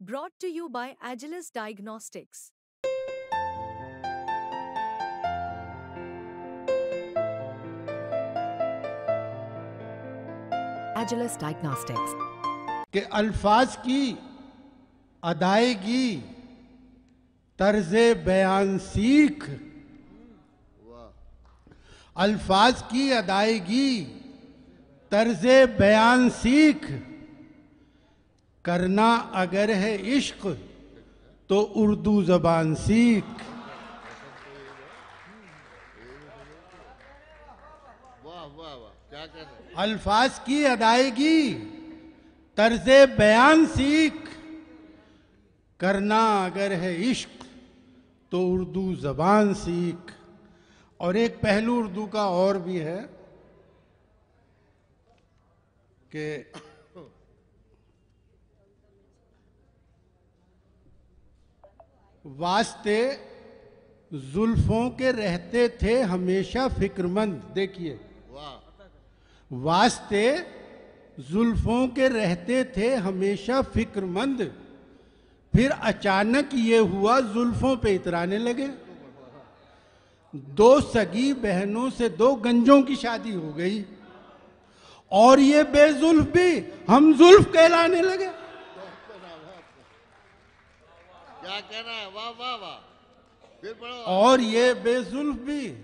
Brought to you by Agilus Diagnostics. Agilus Diagnostics. कि अल्फाज की अदायगी तर्ज बयान सीख अल्फाज की अदायगी तर्ज बयान सीख करना अगर है इश्क तो उर्दू जबान सीख? अल्फाज की अदायगी तर्ज बयान सीख। करना अगर है इश्क तो उर्दू जबान सीख। और एक पहलू उर्दू का और भी है कि वास्ते जुल्फों के रहते थे हमेशा फिक्रमंद। देखिए। वाह। वास्ते जुल्फों के रहते थे हमेशा फिक्रमंद। फिर अचानक ये हुआ जुल्फों पे इतराने लगे। दो सगी बहनों से दो गंजों की शादी हो गई। और ये बेजुल्फ भी हम जुल्फ कहलाने लगे। क्या कहना है? वाह वाह वाह। फिर पढ़ो। और ये बेजुल्फ भी।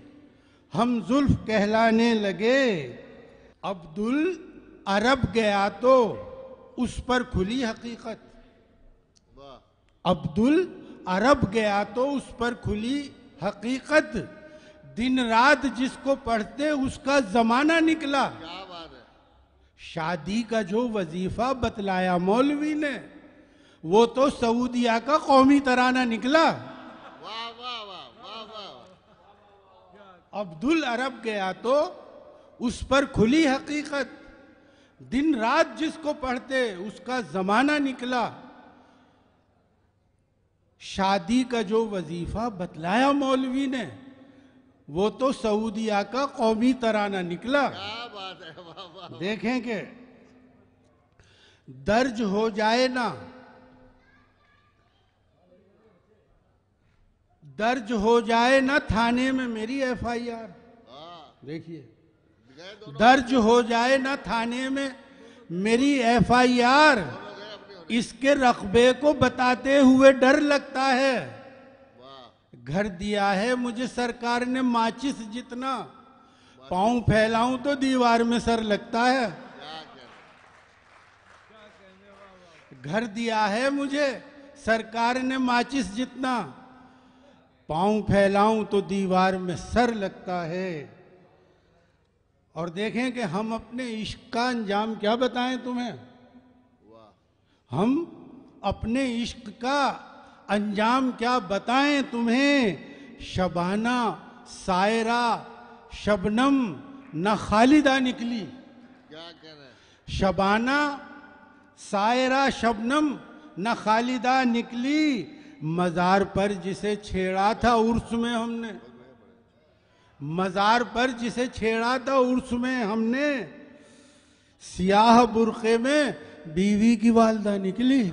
हम जुल्फ कहलाने लगे। अब्दुल अरब गया तो उस पर खुली हकीकत। अब्दुल अरब गया तो उस पर खुली हकीकत। दिन रात जिसको पढ़ते उसका जमाना निकला। क्या बात है। शादी का जो वजीफा बतलाया मौलवी ने। वो तो सऊदिया का कौमी तराना निकला। वाह वाह वाह वाह वाह। अब्दुल अरब गया तो उस पर खुली हकीकत। दिन रात जिसको पढ़ते उसका जमाना निकला। शादी का जो वजीफा बतलाया मौलवी ने वो तो सऊदिया का कौमी तराना निकला। बात है देखें कि दर्ज हो जाए ना दर्ज हो जाए ना थाने में मेरी एफआईआर। देखिए। दर्ज हो जाए ना थाने में मेरी एफआईआर, इसके रकबे को बताते हुए डर लगता है। घर दिया है मुझे सरकार ने माचिस जितना। पाँव फैलाऊं तो दीवार में सर लगता है। घर दिया है मुझे सरकार ने माचिस जितना। पाँव फैलाऊं तो दीवार में सर लगता है। और देखें कि हम अपने इश्क का अंजाम क्या बताएँ तुम्हें? हम अपने इश्क का अंजाम क्या बताएँ तुम्हें? शबाना सायरा शबनम न खालिदा निकली। क्या कहना है शबाना सायरा शबनम न खालिदा निकली। मजार पर जिसे छेड़ा था उर्स में हमने। मजार पर जिसे छेड़ा था उर्स में हमने। सियाह बुरके में बीवी की वालदा निकली।